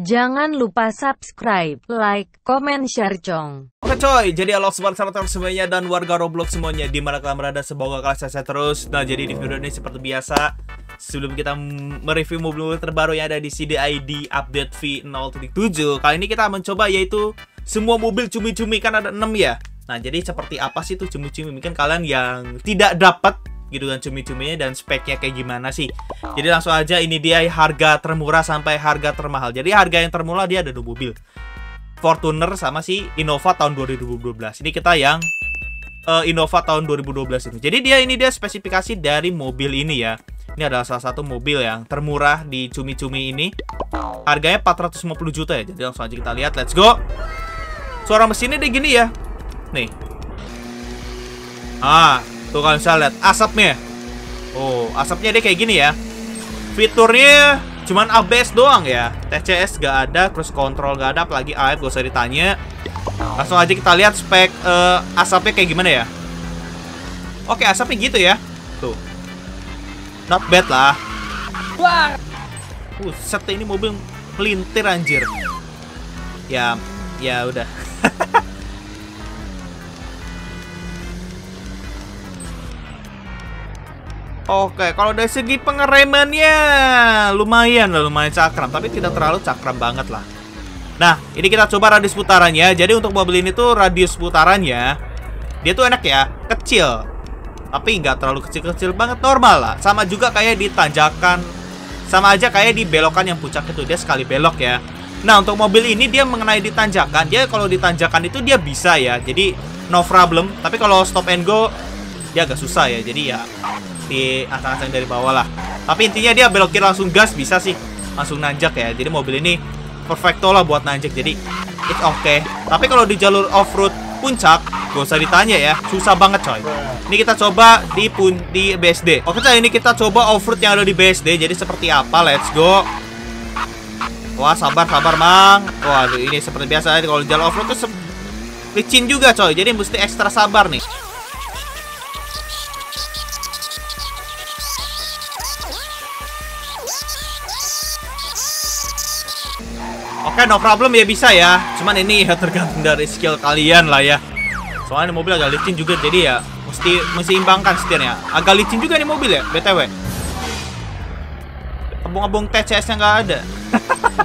Jangan lupa subscribe, like, comment, share, cong. Oke coy, jadi halo sobat semuanya dan warga Roblox semuanya di mana kalian berada semoga kalian sehat terus. Nah jadi di video ini seperti biasa sebelum kita mereview mobil-mobil terbaru yang ada di CDID update V0.7 kali ini kita mencoba yaitu semua mobil cumi-cumi kan ada 6 ya. Nah jadi seperti apa sih tuh cumi-cumi mungkin kalian yang tidak dapat gitu kan cumi-cuminya dan speknya kayak gimana sih. Jadi langsung aja ini dia harga termurah sampai harga termahal. Jadi harga yang termurah dia ada dua mobil. Fortuner sama si Innova tahun 2012. Ini kita yang uh, Innova tahun 2012 ini. Jadi dia ini dia spesifikasi dari mobil ini ya. Ini adalah salah satu mobil yang termurah di cumi-cumi ini. Harganya 450 juta ya. Jadi langsung aja kita lihat. Let's go. Suara mesinnya dia gini ya. Nih. Ah, Tuh kalian bisa lihat asapnya. Oh, asapnya dia kayak gini ya. Fiturnya cuman ABS doang ya. TCS gak ada, terus kontrol gak ada, apalagi AF gak usah ditanya. Langsung aja kita lihat spek uh, asapnya kayak gimana ya. Oke, asapnya gitu ya. Tuh. Not bad lah. Wah. Uh, set ini mobil melintir anjir. Ya, ya udah. Oke, kalau dari segi pengeremannya lumayan lah, lumayan cakram, tapi tidak terlalu cakram banget lah. Nah, ini kita coba radius putarannya. Jadi untuk mobil ini tuh radius putarannya dia tuh enak ya, kecil. Tapi nggak terlalu kecil-kecil banget, normal lah. Sama juga kayak di tanjakan, sama aja kayak di belokan yang puncak itu dia sekali belok ya. Nah, untuk mobil ini dia mengenai di tanjakan, dia kalau di tanjakan itu dia bisa ya. Jadi no problem, tapi kalau stop and go dia agak susah ya. Jadi ya di atas-atas dari bawah lah. Tapi intinya dia belok langsung gas bisa sih. Langsung nanjak ya. Jadi mobil ini perfecto lah buat nanjak. Jadi it's okay. Tapi kalau di jalur off-road puncak, gak usah ditanya ya. Susah banget coy. Ini kita coba di pun di BSD. Oke coy, ini kita coba off-road yang ada di BSD. Jadi seperti apa? Let's go. Wah, sabar, sabar, Mang. Wah, ini seperti biasa kalau jalan off-road tuh licin juga coy. Jadi mesti ekstra sabar nih. Oke, no problem ya bisa ya. Cuman ini ya tergantung dari skill kalian lah ya. Soalnya mobil agak licin juga jadi ya mesti menseimbangkan setirnya. Agak licin juga nih mobil ya, BTW. Abung-abung TCS-nya nggak ada.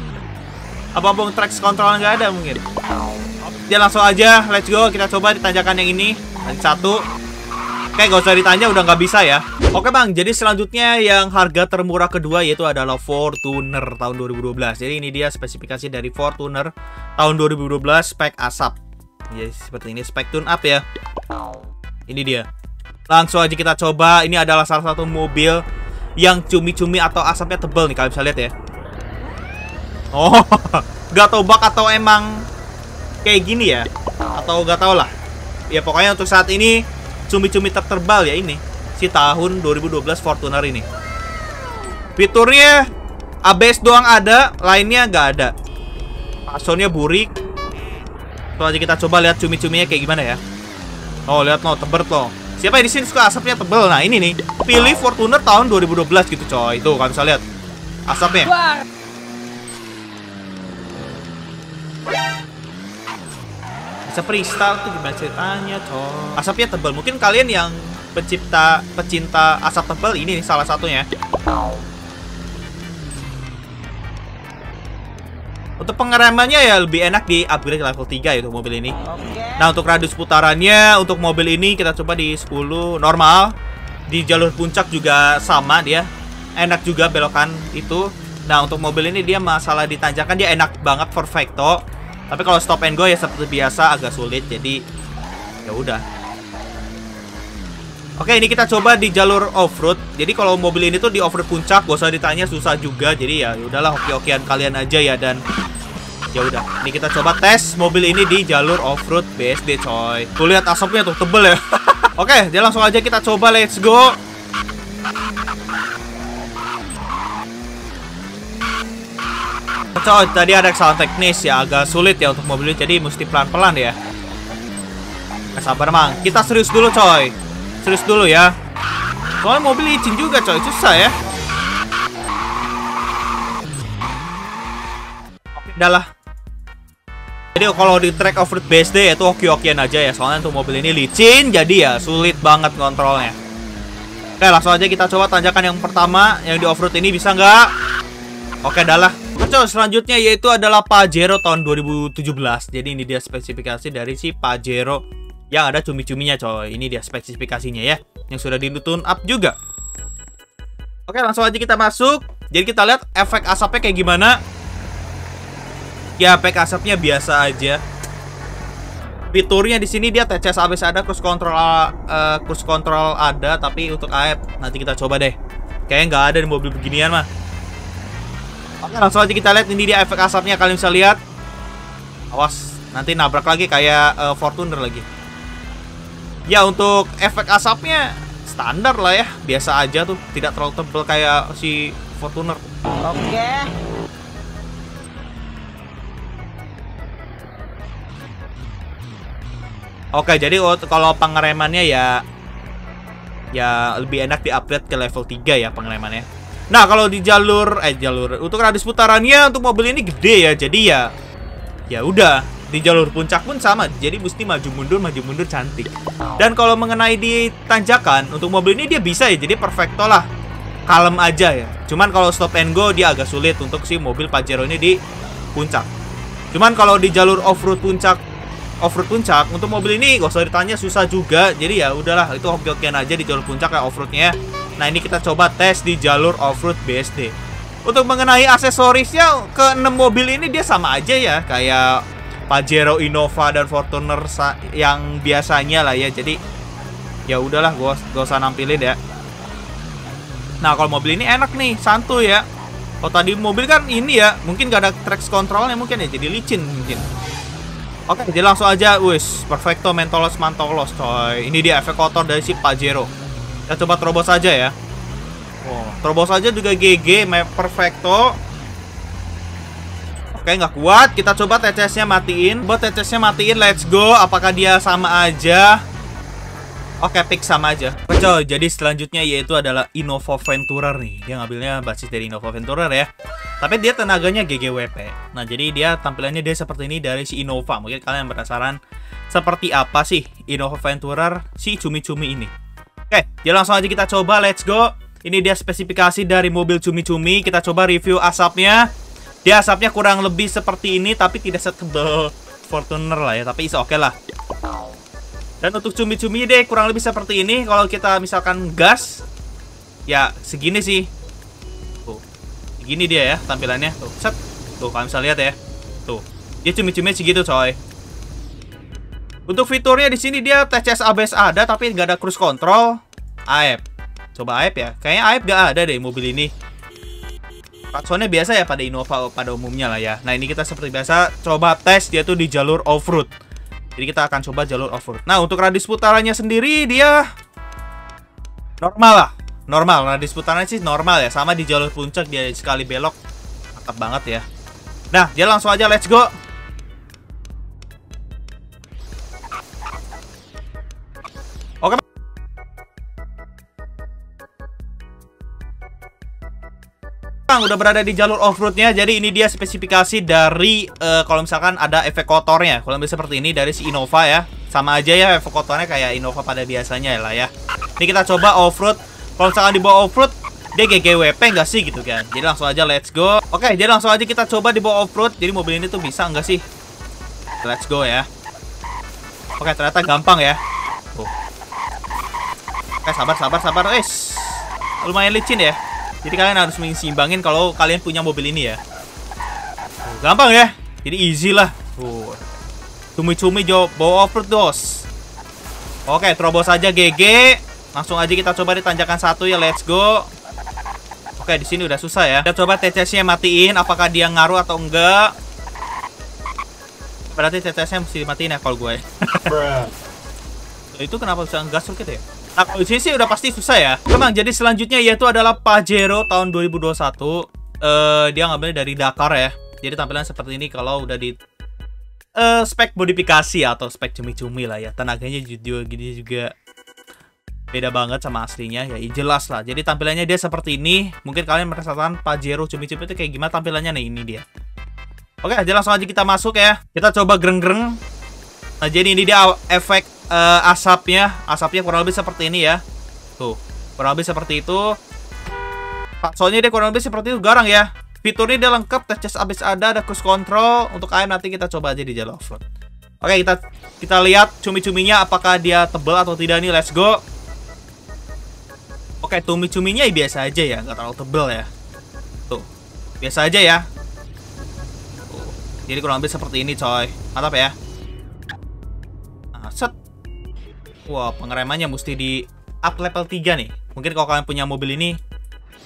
Abang-abang track control nggak ada mungkin. Ya langsung aja, let's go. Kita coba di tanjakan yang ini. Satu. Oke, gak usah ditanya, udah nggak bisa ya. Oke bang, jadi selanjutnya yang harga termurah kedua yaitu adalah Fortuner tahun 2012. Jadi ini dia spesifikasi dari Fortuner tahun 2012 spek asap. Ya seperti ini spek tune up ya. Ini dia. Langsung aja kita coba. Ini adalah salah satu mobil yang cumi-cumi atau asapnya tebel nih kalian bisa lihat ya. Oh, gak tau bak atau emang kayak gini ya? Atau gak tau lah. Ya pokoknya untuk saat ini cumi-cumi terterbal ya ini si tahun 2012 Fortuner ini. Fiturnya ABS doang ada, lainnya nggak ada. Pasonnya burik. Tuh aja kita coba lihat cumi-cuminya kayak gimana ya. Oh, lihat lo, tebel loh. Siapa yang di sini suka asapnya tebel? Nah, ini nih. Pilih Fortuner tahun 2012 gitu, coy. Tuh, kan bisa lihat. Asapnya. Bisa freestyle tuh gimana ceritanya, coy. Asapnya tebal. Mungkin kalian yang pencipta pecinta asap tebal ini nih salah satunya. Untuk pengeremannya ya lebih enak di upgrade level 3 itu mobil ini. Nah, untuk radius putarannya untuk mobil ini kita coba di 10 normal. Di jalur puncak juga sama dia. Enak juga belokan itu. Nah, untuk mobil ini dia masalah ditanjakan dia enak banget perfecto. Tapi kalau stop and go ya seperti biasa agak sulit. Jadi ya udah Oke, ini kita coba di jalur off-road. Jadi kalau mobil ini tuh di off-road puncak, gak usah ditanya susah juga. Jadi ya udahlah oke-okean kalian aja ya dan ya udah. Ini kita coba tes mobil ini di jalur off-road BSD, coy. Tuh lihat asapnya tuh tebel ya. Oke, dia langsung aja kita coba. Let's go. Coy, tadi ada kesalahan teknis ya, agak sulit ya untuk mobil ini, jadi mesti pelan-pelan ya. Nah, sabar, Mang. Kita serius dulu, coy. Serius dulu ya. Soalnya mobil licin juga coy, susah ya. Oke, udah lah. Jadi kalau di track off-road BSD itu oke-okean aja ya Soalnya untuk mobil ini licin jadi ya sulit banget kontrolnya Oke langsung aja kita coba tanjakan yang pertama Yang di off-road ini bisa nggak? Oke dah lah Oke selanjutnya yaitu adalah Pajero tahun 2017 Jadi ini dia spesifikasi dari si Pajero Yang ada cumi-cuminya coy Ini dia spesifikasinya ya Yang sudah ditutun up juga Oke langsung aja kita masuk Jadi kita lihat efek asapnya kayak gimana Ya, pack asapnya biasa aja. Fiturnya di sini dia TCS ABS ada, cruise control uh, cruise control ada, tapi untuk AF nanti kita coba deh. Kayaknya nggak ada di mobil beginian mah. Oke, langsung aja kita lihat ini dia efek asapnya kalian bisa lihat. Awas, nanti nabrak lagi kayak uh, Fortuner lagi. Ya, untuk efek asapnya standar lah ya, biasa aja tuh, tidak terlalu tebal kayak si Fortuner. Oke. Oke, jadi kalau pengeremannya ya ya lebih enak di-upgrade ke level 3 ya pengeremannya. Nah, kalau di jalur eh jalur untuk radius putarannya untuk mobil ini gede ya. Jadi ya ya udah di jalur puncak pun sama. Jadi mesti maju mundur maju mundur cantik. Dan kalau mengenai di tanjakan untuk mobil ini dia bisa ya. Jadi perfecto lah. Kalem aja ya. Cuman kalau stop and go dia agak sulit untuk si mobil Pajero ini di puncak. Cuman kalau di jalur off-road puncak off-road puncak untuk mobil ini gak usah ditanya susah juga jadi ya udahlah itu hoki-hokian aja di jalur puncak ya off-roadnya nah ini kita coba tes di jalur off-road BSD untuk mengenai aksesorisnya ke 6 mobil ini dia sama aja ya kayak Pajero Innova dan Fortuner yang biasanya lah ya. Jadi ya udahlah gua gak usah nampilin ya. Nah kalau mobil ini enak nih santuy ya. Kalau tadi mobil kan ini ya mungkin gak ada traction controlnya mungkin ya jadi licin mungkin. Oke, jadi langsung aja, wis, perfecto mentolos mantolos, coy. Ini dia efek kotor dari si Pajero. Kita coba terobos aja ya. Oh, terobos aja juga GG, perfecto. Oke, nggak kuat. Kita coba TCS-nya matiin. Buat TCS-nya matiin, let's go. Apakah dia sama aja? Oke, pick sama aja. Oke, jadi selanjutnya yaitu adalah Innova Venturer nih. Dia ngambilnya basis dari Innova Venturer ya. Tapi dia tenaganya GGWP. Nah, jadi dia tampilannya dia seperti ini dari si Innova. Mungkin kalian penasaran seperti apa sih Innova Venturer si cumi-cumi ini. Oke, jadi langsung aja kita coba. Let's go. Ini dia spesifikasi dari mobil cumi-cumi. Kita coba review asapnya. Dia asapnya kurang lebih seperti ini, tapi tidak setebal Fortuner lah ya. Tapi is oke okay lah. Dan untuk cumi-cumi deh kurang lebih seperti ini. Kalau kita misalkan gas, ya segini sih. Tuh, segini dia ya tampilannya. Tuh, set. Tuh, kalian bisa lihat ya. Tuh, dia cumi-cumi segitu coy. Untuk fiturnya di sini dia TCS ABS ada, tapi nggak ada cruise control. AEP. Coba AEP ya. Kayaknya AEP nggak ada deh mobil ini. Klaksonnya biasa ya pada Innova pada umumnya lah ya. Nah ini kita seperti biasa coba tes dia tuh di jalur off-road. Jadi kita akan coba jalur off-road. Nah, untuk radius putarannya sendiri dia normal lah. Normal, radius putarannya sih normal ya. Sama di jalur puncak dia sekali belok. Mantap banget ya. Nah, dia langsung aja let's go. Udah berada di jalur off-roadnya. Jadi ini dia spesifikasi dari uh, Kalau misalkan ada efek kotornya. Kalau bisa seperti ini dari si Innova ya. Sama aja ya efek kotornya kayak Innova pada biasanya lah ya. Ini kita coba off-road. Kalau misalkan dibawa off-road Dia GGWP nggak sih gitu kan? Jadi langsung aja let's go. Oke jadi langsung aja kita coba dibawa off-road. Jadi mobil ini tuh bisa nggak sih? Let's go ya. Oke ternyata gampang ya. Oke sabar sabar sabar. Wes Lumayan licin ya jadi kalian harus mengimbangin kalau kalian punya mobil ini ya. gampang ya. Jadi easy lah. Cumi-cumi jauh bawa over dos. Oke, terobos aja GG. Langsung aja kita coba di tanjakan satu ya. Let's go. Oke, di sini udah susah ya. Kita coba TCS-nya matiin apakah dia ngaruh atau enggak. Berarti TCS-nya mesti dimatiin ya kalau gue. itu kenapa bisa gas gitu ya? Nah, kalau di sini sih udah pasti susah ya. Memang jadi selanjutnya yaitu adalah Pajero tahun 2021. Uh, dia ngambil dari Dakar ya. Jadi tampilan seperti ini kalau udah di uh, spek modifikasi atau spek cumi-cumi lah ya. Tenaganya juga gini juga beda banget sama aslinya ya jelas lah jadi tampilannya dia seperti ini mungkin kalian merasakan Pajero cumi-cumi itu kayak gimana tampilannya nih ini dia oke jadi langsung aja kita masuk ya kita coba greng-greng nah jadi ini dia efek uh, asapnya. Asapnya kurang lebih seperti ini ya. Tuh kurang lebih seperti itu. Soalnya dia kurang lebih seperti itu garang ya. Fiturnya dia lengkap touch abis ada ada cruise control. Untuk AM nanti kita coba aja di jalur offroad. Oke kita kita lihat cumi-cuminya apakah dia tebal atau tidak nih. Let's go. Oke, cumi-cuminya ya biasa aja ya, nggak terlalu tebel ya. Tuh, biasa aja ya. Jadi kurang lebih seperti ini, coy. Mantap ya. Nah, set. Wah, pengeremannya mesti di up level 3 nih. Mungkin kalau kalian punya mobil ini,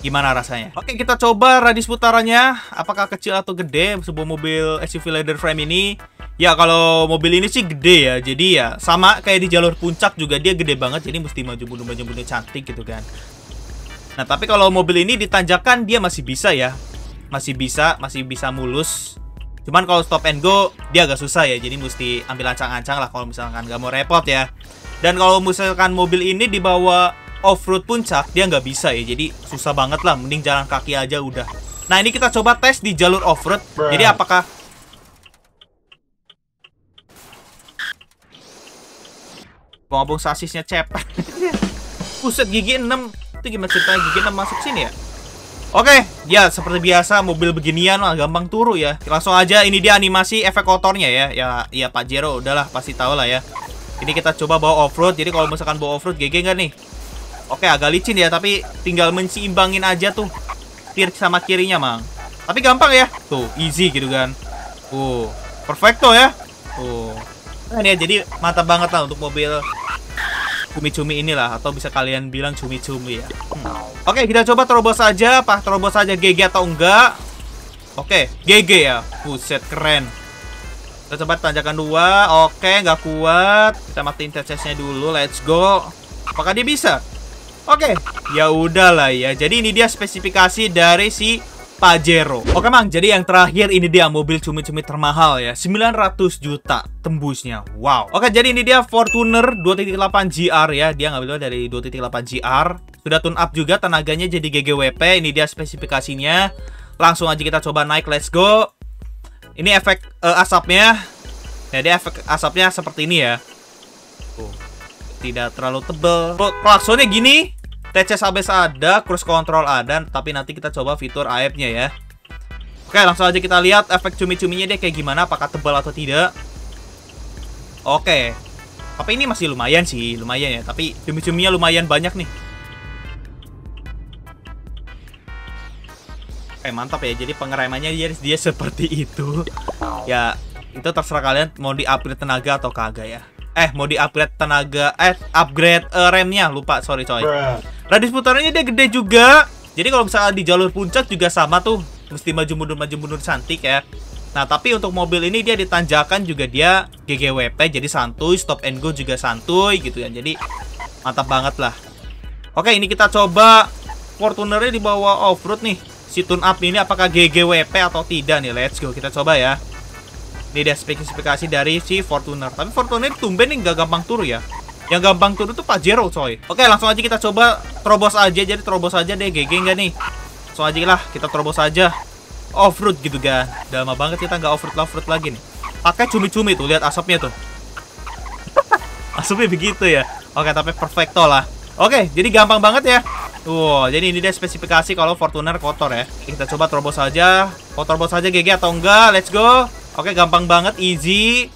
gimana rasanya? Oke, kita coba radius putarannya. Apakah kecil atau gede sebuah mobil SUV leather frame ini? Ya kalau mobil ini sih gede ya, jadi ya sama kayak di jalur puncak juga dia gede banget, jadi mesti maju mundur maju mundur cantik gitu kan. Nah tapi kalau mobil ini ditanjakan dia masih bisa ya, masih bisa, masih bisa mulus. Cuman kalau stop and go dia agak susah ya, jadi mesti ambil ancang-ancang lah kalau misalkan nggak mau repot ya. Dan kalau misalkan mobil ini dibawa off-road puncak dia nggak bisa ya, jadi susah banget lah, mending jalan kaki aja udah. Nah ini kita coba tes di jalur off-road, jadi apakah Ngomong sasisnya cepet. Buset gigi 6. Itu gimana ceritanya gigi 6 masuk sini ya? Oke, ya seperti biasa mobil beginian lah gampang turu ya. Langsung aja ini dia animasi efek kotornya ya. Ya ya Pak Jero udahlah pasti tahu lah ya. Ini kita coba bawa off-road. Jadi kalau misalkan bawa off-road GG nggak nih? Oke, agak licin ya, tapi tinggal mencimbangin aja tuh kiri sama kirinya, Mang. Tapi gampang ya. Tuh, easy gitu kan. Tuh, perfecto ya. Tuh. Nah, ini ya, jadi mantap banget lah untuk mobil cumi-cumi inilah atau bisa kalian bilang cumi-cumi ya. Oke, kita coba terobos saja, Pak terobos saja GG atau enggak. Oke, GG ya. Buset, keren. Kita coba tanjakan dua. Oke, nggak kuat. Kita matiin TCS-nya dulu. Let's go. Apakah dia bisa? Oke, ya udahlah ya. Jadi ini dia spesifikasi dari si Pajero. Oke mang, jadi yang terakhir ini dia mobil cumi-cumi termahal ya 900 juta tembusnya Wow Oke jadi ini dia Fortuner 2.8 GR ya Dia ngambil dari 2.8 GR Sudah tune up juga tenaganya jadi GGWP Ini dia spesifikasinya Langsung aja kita coba naik let's go Ini efek uh, asapnya Ya dia efek asapnya seperti ini ya Tuh. Tidak terlalu tebel Klaksonnya gini TC ABS ada, cruise control ada, tapi nanti kita coba fitur AF-nya ya. Oke, langsung aja kita lihat efek cumi-cuminya dia kayak gimana, apakah tebal atau tidak. Oke. Tapi ini masih lumayan sih, lumayan ya. Tapi cumi-cuminya lumayan banyak nih. Oke, mantap ya. Jadi pengeremannya dia, dia seperti itu. Ya, itu terserah kalian mau di-upgrade tenaga atau kagak ya. Eh, mau di-upgrade tenaga, eh, upgrade uh, remnya, lupa, sorry coy. Radius putarannya dia gede juga. Jadi kalau misalnya di jalur puncak juga sama tuh, mesti maju mundur maju mundur cantik ya. Nah, tapi untuk mobil ini dia ditanjakan juga dia GGWP jadi santuy, stop and go juga santuy gitu ya. Jadi mantap banget lah. Oke, ini kita coba Fortunernya di bawah off-road nih. Si tune up ini apakah GGWP atau tidak nih? Let's go, kita coba ya. Ini dia spesifikasi dari si Fortuner. Tapi Fortuner tumben nih gak gampang turun ya. Yang gampang turun tuh Pajero coy. Oke langsung aja kita coba terobos aja. Jadi terobos aja deh GG nggak nih? Langsung aja lah kita terobos aja. Off-road gitu kan. Udah lama banget kita nggak off-road off-road lagi nih. Pakai cumi-cumi tuh lihat asapnya tuh. Asapnya begitu ya. Oke tapi perfecto lah Oke jadi gampang banget ya Wow, jadi ini dia spesifikasi kalau Fortuner kotor ya. Kita coba terobos saja. Mau terobos saja GG atau enggak? Let's go. Oke, gampang banget, easy.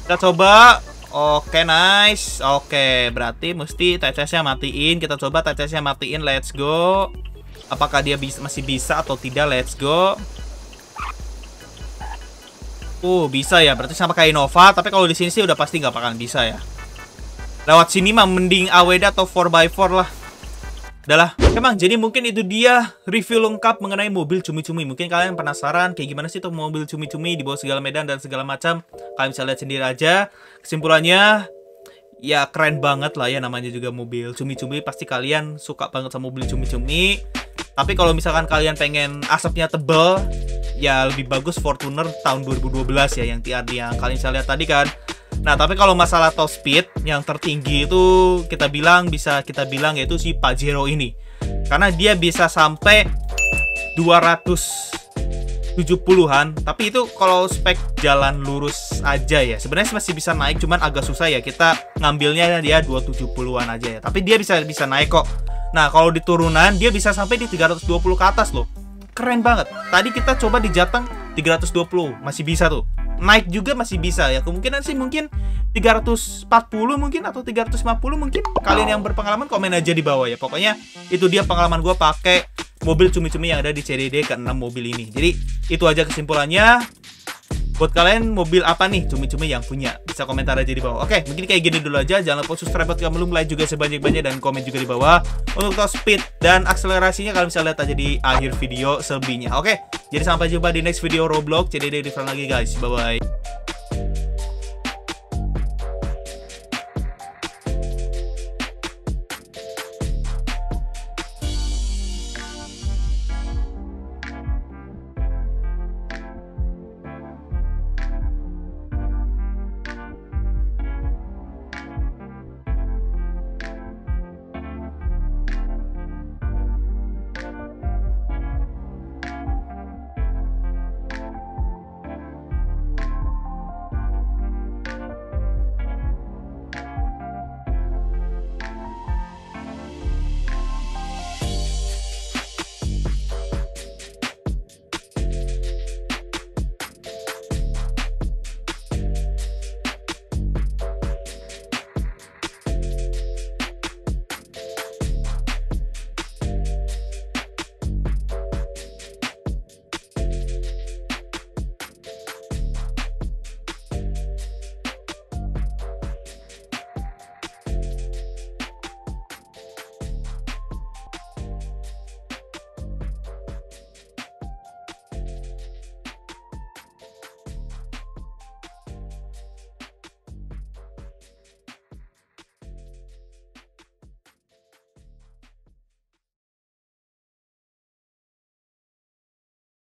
Kita coba. Oke, nice. Oke, berarti mesti TCS-nya matiin. Kita coba TCS-nya matiin. Let's go. Apakah dia bisa masih bisa atau tidak? Let's go. Uh, bisa ya. Berarti sama kayak Innova, tapi kalau di sini sih udah pasti nggak bakalan bisa ya. Lewat sini mah mending AWD atau 4x4 lah. Udahlah, emang jadi mungkin itu dia review lengkap mengenai mobil cumi-cumi. Mungkin kalian penasaran kayak gimana sih tuh mobil cumi-cumi di bawah segala medan dan segala macam. Kalian bisa lihat sendiri aja. Kesimpulannya, ya keren banget lah ya namanya juga mobil cumi-cumi. Pasti kalian suka banget sama mobil cumi-cumi. Tapi kalau misalkan kalian pengen asapnya tebel, ya lebih bagus Fortuner tahun 2012 ya yang TRD yang kalian bisa lihat tadi kan. Nah, tapi kalau masalah top speed yang tertinggi itu kita bilang bisa kita bilang yaitu si Pajero ini. Karena dia bisa sampai 270-an, tapi itu kalau spek jalan lurus aja ya. Sebenarnya masih bisa naik cuman agak susah ya. Kita ngambilnya dia 270-an aja ya. Tapi dia bisa bisa naik kok. Nah, kalau di turunan dia bisa sampai di 320 ke atas loh. Keren banget. Tadi kita coba di Jateng 320, masih bisa tuh naik juga masih bisa ya. Kemungkinan sih mungkin 340 mungkin atau 350 mungkin. Kalian yang berpengalaman komen aja di bawah ya. Pokoknya itu dia pengalaman gue pakai mobil cumi-cumi yang ada di CDD ke 6 mobil ini. Jadi itu aja kesimpulannya buat kalian mobil apa nih cumi-cumi yang punya bisa komentar aja di bawah oke mungkin kayak gini dulu aja jangan lupa subscribe buat kamu belum like juga sebanyak-banyak dan komen juga di bawah untuk top speed dan akselerasinya kalian bisa lihat aja di akhir video selebihnya oke jadi sampai jumpa di next video Roblox. Jadi dari lagi guys. Bye bye.